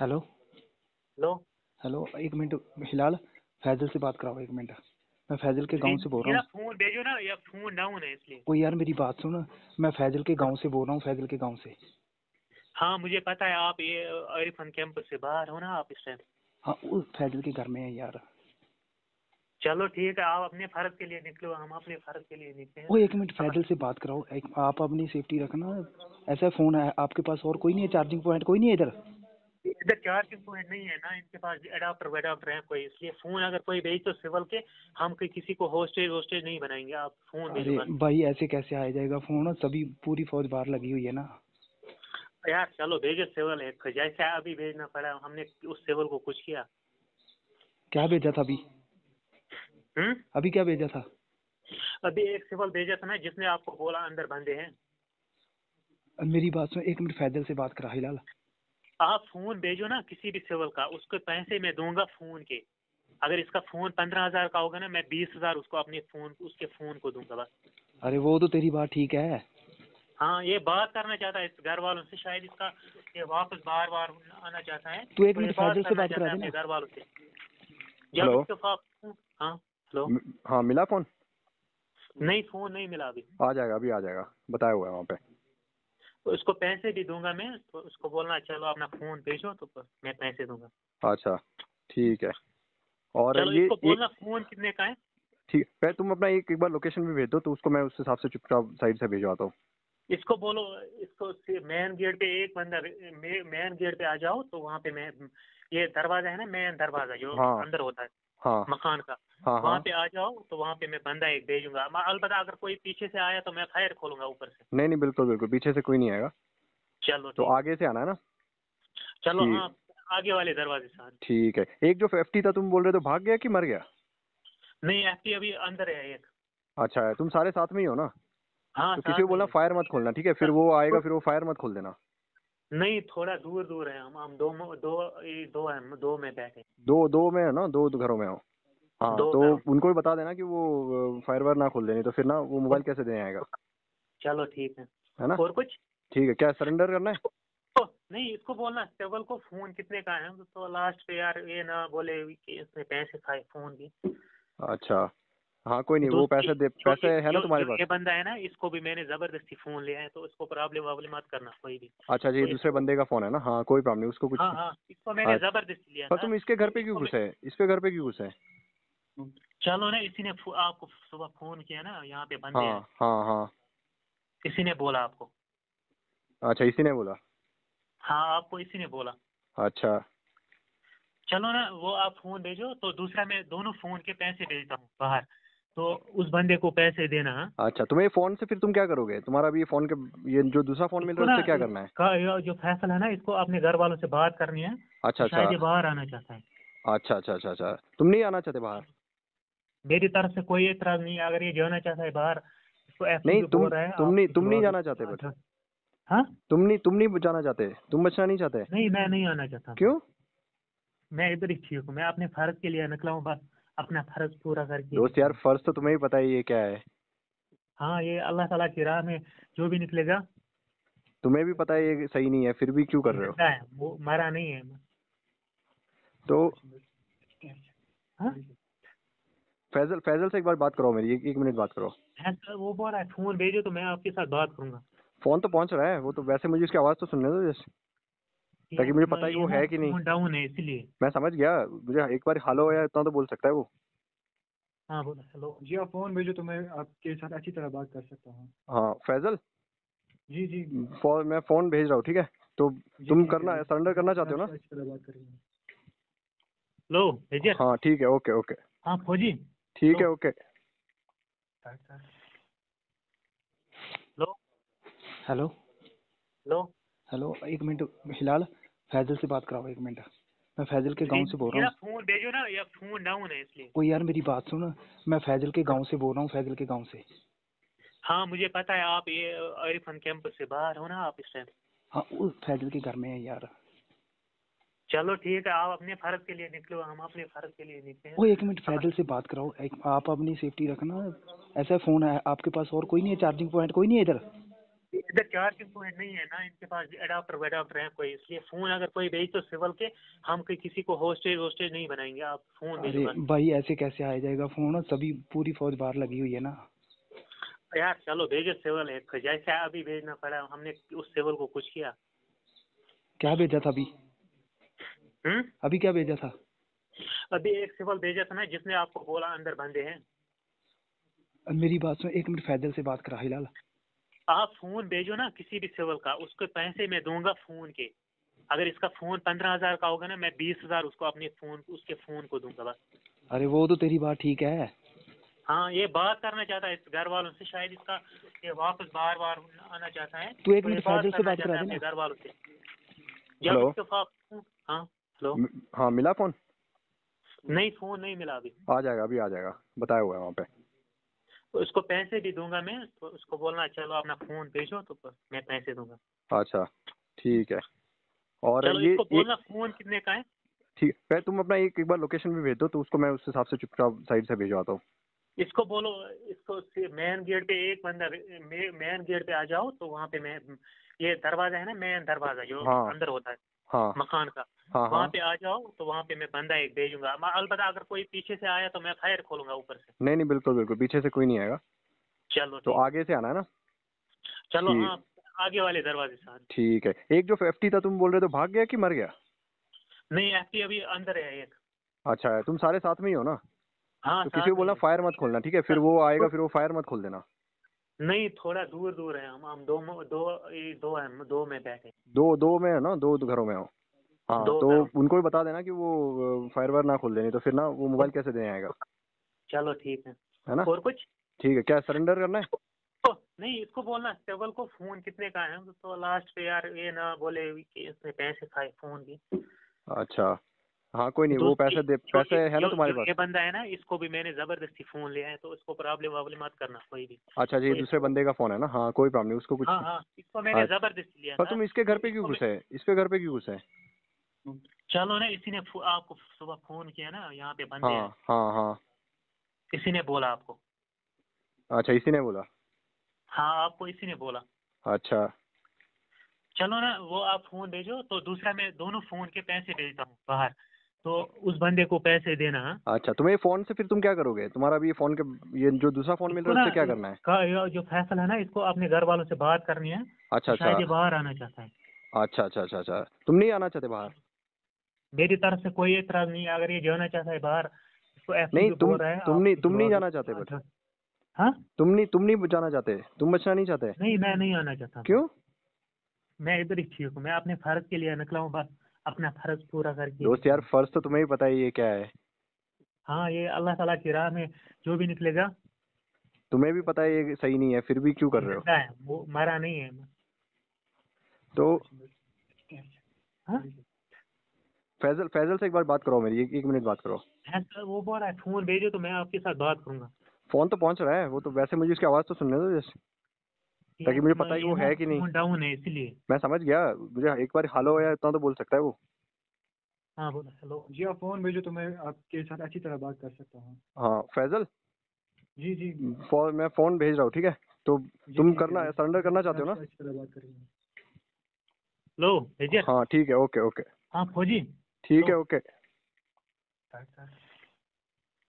Hello hello hello एक minute Hilal Faisal से बात कराओ एक मिनट। मैं फैजल के गाँव से बोल रहा हूँ। फ़ोन भेजो ना या फ़ोन डाउन है इसलिए। ओ यार मेरी बात सुन। मैं फैजल के गाँव से बोल रहा हूँ फैजल के गाँव से। हाँ मुझे पता है आप ये अरिफन कैंपस से बाहर हो ना आप इस टाइम हाँ उस फैजल के घर में है यार। चलो ठीक है आप अपने फ़र्ज़ के लिए निकलो हम अपने फ़र्ज़ के लिए निकले हैं। एक मिनट फैजल से बात कराओ। एक आप अपनी सेफ्टी रखना। ऐसा फ़ोन है आपके पास और कोई नहीं है चार्जिंग पॉइंट कोई नहीं है इधर? इधर चार्जिंग पॉइंट नहीं है ना इनके पास एडाप्टर वेडाप्टर है कोई इसलिए फ़ोन अगर कोई भेज तो सिविल के हम कोई किसी को होस्टेज वोस्टेज नहीं बनाएँगे आप फ़ोन अरे भाई ऐसे कैसे आ जाएगा फ़ोन सभी पूरी फौज बाहर लगी हुई है ना। यार चलो भेजो सिविल है जैसे अभी भेजना पड़ा हमने उस सिविल को कुछ किया। क्या भेजा था अभी? हम्म? अभी क्या भेजा था? अभी एक सिविल भेजा था ना जिसने आपको बोला अंदर बंदे हैं। मेरी बात सुन एक मिनट फैजल से बात करा हिलाल। आप फ़ोन भेजो ना किसी भी सिविल का उसको पैसे मैं दूँगा फ़ोन के। अगर इसका फ़ोन पंद्रह हज़ार का होगा ना मैं बीस हज़ार उसको अपने फ़ोन उसके फ़ोन को दूँगा बस। अरे वो तो तेरी बात ठीक है। हाँ ये बात करना चाहता है इस घर वालों से शायद इसका ये वापस बार बार आना चाहता है। तू एक मिनट फैजल से बात करा है दे ना घर वालों से हेलो। हाँ हेलो? हाँ मिला फ़ोन? नहीं फ़ोन नहीं मिला अभी। आ जाएगा अभी आ जाएगा। बताया हुआ है वहाँ पे। तो इसको पैसे भी दूँगा मैं तो उसको बोलना चलो अपना फ़ोन भेजो तो मैं पैसे दूँगा। अच्छा ठीक है। और चलो ये इसको बोलना फ़ोन कितने का है? ठीक पहले तुम अपना एक एक बार लोकेशन भी भेज दो तो उसको मैं उस हिसाब से चुपचाप साइड से भिजवाता हूँ। इसको बोलो इसको मेन गेट पे एक बंदा मेन गेट पे आ जाओ तो वहाँ पे मैं ये दरवाज़ा है ना मेन दरवाज़ा जो हाँ। अंदर होता है। हाँ। मकान का। हाँ वहाँ हाँ पे आ जाओ तो वहाँ पे मैं बंदा एक भेजूँगा। मैं अलबत्ता अगर कोई पीछे से आया तो मैं फायर खोलूँगा ऊपर से। नहीं नहीं बिल्कुल बिल्कुल पीछे से कोई नहीं आएगा। चलो तो आगे से आना है ना? चलो हाँ आगे वाले दरवाजे से ठीक है। एक जो फिफ्टी था तुम बोल रहे थे भाग गया कि मर गया? नहीं एफ़ अभी अंदर है एक। अच्छा है तुम सारे साथ में ही हो ना? हाँ तो किसी को बोलना फायर मत खोलना ठीक है? फिर वो आएगा फिर वो फायर मत खोल देना। नहीं थोड़ा दूर दूर है हम हम दो दो दो है दो में बैठे दो दो में है ना दो घरों में हो। हाँ तो उनको भी बता देना कि वो फायर वायर ना खोल देनी तो फिर ना वो मोबाइल कैसे देने आएगा? चलो ठीक है। है ना? और कुछ? ठीक है क्या सरेंडर करना है? नहीं इसको बोलना टेबल को फ़ोन कितने का है? तो लास्ट पे यार ये ना बोले कि इसने पैसे खाए फ़ोन की अच्छा। हाँ कोई नहीं तो वो पैसे दे पैसे है ना तुम्हारे पास ये बंदा है ना इसको भी मैंने ज़बरदस्ती फ़ोन लिया है तो इसको प्रॉब्लम वाब्लम मत करना कोई भी। अच्छा जी तो दूसरे बंदे का फ़ोन है ना? हाँ कोई प्रॉब्लम नहीं उसको कुछ हाँ हाँ इसको मैंने अच्छा। ज़बरदस्ती लिया पर तुम इसके घर पे क्यों इसको घुसे इस पे घर पे क्यों घुसे मैं- चलो ना इसी ने आपको सुबह फ़ोन किया ना यहाँ पे बंदे हाँ। हाँ हाँ। इसी ने बोला आपको। अच्छा इसी ने बोला? हाँ आपको इसी ने बोला। अच्छा। चलो ना वो आप फ़ोन भेजो तो दूसरा मैं दोनों फ़ोन के पैसे भेजता हूँ बाहर। तो उस बंदे को पैसे देना? अच्छा तुम्हें फ़ोन से फिर तुम क्या करोगे? तुम्हारा भी फ़ोन के ये जो दूसरा फ़ोन मिल रहा है उससे क्या करना है? जो फैसला है ना इसको अपने घर वालों से बात करनी है। अच्छा तो शायद ये अच्छा बाहर आना चाहता है। अच्छा अच्छा अच्छा अच्छा। तुम नहीं आना चाहते बाहर? मेरी तरफ़ से कोई एतराज़ नहीं अगर ये जाना चाहता है बाहर इसको FCC नहीं तुम तुम नहीं तुम नहीं जाना चाहते बट। अच्छा। हाँ? तुम नहीं तुम नहीं जाना चाहते? तुम बचना नहीं चाहते? नहीं मैं नहीं आना चाहता। क्यों? मैं इधर ही ठीक हूँ। मैं अपने फ़र्ज़ के लिए निकला हूँ बस। अपना फ़र्ज़ पूरा करके। दोस्त यार फ़र्ज़ तो तुम्हें ही पता है ये क्या है। हाँ ये अल्लाह ताला की राह में जो भी निकलेगा। तुम्हें भी पता है ये सही नहीं है फिर भी क्यों कर रहे हो? है वो मरा नहीं है। तो हाँ? फैजल फैजल से एक बार बात करो मेरी एक, एक मिनट बात करो। ऐसा वो बोल रहा है फ़ोन भेजो तो मैं आपके साथ बात करूँगा। फ़ोन तो पहुँच रहा है वो तो वैसे मुझे उसकी आवाज़ तो सुनने दो जस्ट। ताकि मुझे पता है कि वो है कि नहीं। डाउन है इसलिए। मैं समझ गया मुझे एक बार हेलो या इतना तो बोल सकता है वो। हाँ बोलो हेलो जी आप फ़ोन भेजो तो मैं आपके साथ अच्छी तरह बात कर सकता हूँ। हाँ फैजल? जी जी। फो, मैं फ़ोन भेज रहा हूँ ठीक है? तो तुम करना सरेंडर करना चाहते हो ना? अच्छी तरह बात करेंगे। लो भेजिए। हाँ ठीक है ओके ओके। हाँ फौजी ठीक है ओके। लो हेलो लो हेलो एक मिनट हिलाल फैजल से बात कराओ एक मिनट। मैं फैजल के गाँव से बोल रहा हूँ। फ़ोन भेजो ना या फ़ोन डाउन है इसलिए। ओ यार मेरी बात सुन मैं फैजल के गाँव से बोल रहा हूँ फैजल के गाँव से। हाँ मुझे पता है आप ये अरिफन कैंपस से बाहर हो ना आप इस टाइम हाँ उस फैजल के घर में है यार। चलो ठीक है आप अपने फ़र्ज़ के लिए निकलो हम अपने फ़र्ज़ के लिए निकले ओ एक मिनट फैजल से बात कराओ। एक आप अपनी सेफ्टी रखना। ऐसा फ़ोन है आपके पास और कोई नहीं है चार्जिंग पॉइंट कोई नहीं है इधर? इधर चार्जिंग पॉइंट नहीं है ना इनके पास एडाप्टर वेडाप्टर है कोई इसलिए फ़ोन अगर कोई भेज तो सिविल के हम कोई किसी को होस्टेज वोस्टेज नहीं बनाएँगे आप फ़ोन अरे भाई ऐसे कैसे आ जाएगा फ़ोन सभी पूरी फौज बाहर लगी हुई है ना। यार चलो भेजो सिविल एक जैसे अभी भेजना पड़ा हमने उस सिविल को कुछ किया। क्या भेजा था अभी? हम्म? अभी क्या भेजा था? अभी एक सिविल भेजा था ना जिसने आपको बोला अंदर बंदे हैं। मेरी बात सुन एक मिनट फैजल से बात करा हिलाल। आप फ़ोन भेजो ना किसी भी सिविल का उसके पैसे मैं दूँगा फ़ोन के। अगर इसका फ़ोन पंद्रह हज़ार का होगा ना मैं बीस हज़ार उसको अपने फ़ोन उसके फ़ोन को दूँगा बस। अरे वो तो तेरी बात ठीक है। हाँ ये बात करना चाहता है इस घर वालों से शायद इसका ये वापस बार बार आना चाहता है। तू एक मिनट फाजिल से बात करा चाहता है दे अपने ना घर वालों से हेलो। हाँ हेलो। हाँ मिला फ़ोन? नहीं फ़ोन नहीं मिला अभी। आ जाएगा अभी आ जाएगा बताया हुआ है वहाँ पे। तो इसको पैसे भी दूँगा मैं तो उसको बोलना चलो अपना फ़ोन भेजो तो मैं पैसे दूँगा। अच्छा ठीक है। और चलो ये इसको ये बोलना फ़ोन कितने का है? ठीक है तुम अपना एक एक बार लोकेशन भी भेज दो तो उसको मैं उस हिसाब से चुपचाप साइड से भिजवाता हूँ। इसको बोलो इसको मेन गेट पे एक बंदा मेन गेट पे आ जाओ तो वहाँ पे मैं ये दरवाज़ा है ना मेन दरवाज़ा जो हाँ। अंदर होता है। हाँ। मकान का। हाँ वहाँ हाँ पे आ जाओ तो वहाँ पे मैं बंदा एक भेजूँगा। अलबत्ता अगर कोई पीछे से आया तो मैं फायर खोलूँगा ऊपर से। नहीं नहीं बिल्कुल बिल्कुल पीछे से कोई नहीं आएगा। चलो तो आगे से आना है ना? चलो हाँ आगे वाले दरवाजे से ठीक है। एक जो फिफ्टी था तुम बोल रहे थे भाग गया कि मर गया? नहीं एफ़ अभी अंदर है एक। अच्छा है तुम सारे साथ में ही हो ना? हाँ तो किसी को बोलना फायर मत खोलना ठीक है? फिर वो आएगा फिर वो फायर मत खोल देना। नहीं थोड़ा दूर दूर है हम हम दो दो दो है दो में बैठे दो दो में है ना दो घरों में हो। हाँ तो उनको भी बता देना कि वो फायर वायर ना खोल देनी तो फिर ना वो मोबाइल कैसे देने आएगा? चलो ठीक है। है ना? और कुछ? ठीक है क्या सरेंडर करना है? ओ, नहीं इसको बोलना टेबल को फ़ोन कितने का है? तो लास्ट पे यार ये ना बोले कि इसने पैसे खाए फ़ोन भी। अच्छा। हाँ कोई नहीं वो दूसरी- पैसे दे पैसे है ना तुम्हारे पास? ये बंदा है ना इसको भी मैंने ज़बरदस्ती फ़ोन लिया है तो इसको प्रॉब्लम वॉब्लम मत करना कोई भी। अच्छा जी दूसरे बंदे का फ़ोन है ना? हाँ कोई प्रॉब्लम नहीं उसको कुछ हाँ हाँ इसको मैंने अच्छा। ज़बरदस्ती लिया पर तुम इसके घर पे क्यों घुसे इसके घर पे क्यों घुसे मैं- चलो ना इसी ने आपको सुबह फ़ोन किया ना यहाँ पे बंदे हाँ। हाँ हाँ। इसी ने बोला आपको। अच्छा इसी ने बोला? हाँ आपको इसी ने बोला। अच्छा। चलो ना वो आप फ़ोन भेजो तो दूसरा मैं दोनों फ़ोन के पैसे भेजता हूँ बाहर। तो उस बंदे को पैसे देना? अच्छा तुम्हें फ़ोन से फिर तुम क्या करोगे? तुम्हारा अभी फ़ोन के ये जो दूसरा फ़ोन मिल रहा है उससे क्या करना है? जो फैसला है ना इसको अपने घर वालों से बात करनी है। अच्छा तो शायद ये अच्छा बाहर आना चाहता है। अच्छा अच्छा अच्छा अच्छा। तुम नहीं आना चाहते बाहर? मेरी तरफ़ से कोई एतराज़ नहीं अगर ये जाना चाहता है बाहर इसको नहीं तुम तुम नहीं तुम नहीं जाना चाहते बट। अच्छा। हाँ? तुम नहीं तुम नहीं जाना चाहते? तुम बचना नहीं चाहते? नहीं मैं नहीं आना चाहता। क्यों? मैं इधर ही ठीक हूँ। मैं अपने फ़र्ज़ के लिए निकला हूँ बस। अपना फ़र्ज़ पूरा करके। दोस्त यार फ़र्ज़ तो तुम्हें ही पता है ये क्या है। हाँ ये अल्लाह ताला की राह में जो भी निकलेगा। तुम्हें भी पता है ये सही नहीं है फिर भी क्यों कर रहे हो? है वो मरा नहीं है। तो हाँ? फैजल फैजल से एक बार बात करो मेरी एक, मिनट बात करो। ऐसा वो बोल रहा है फ़ोन भेजो तो मैं आपके साथ बात करूँगा। फ़ोन तो पहुँच रहा है वो तो वैसे मुझे उसकी आवाज़ तो सुनने दो जस्ट ताकि मुझे पता है कि वो है कि नहीं। डाउन है इसलिए। मैं समझ गया। मुझे एक बार हेलो या इतना तो बोल सकता है वो। हाँ बोलो हेलो जी आप फ़ोन भेजो तो मैं आपके साथ अच्छी तरह बात कर सकता हूँ। हाँ फैजल? जी जी। फो, मैं फ़ोन भेज रहा हूँ ठीक है? तो तुम है। करना सरेंडर करना चाहते हो ना? अच्छी तरह बात करेंगे। लो भेजिए। हाँ ठीक है ओके ओके। हाँ फौजी ठीक है ओके।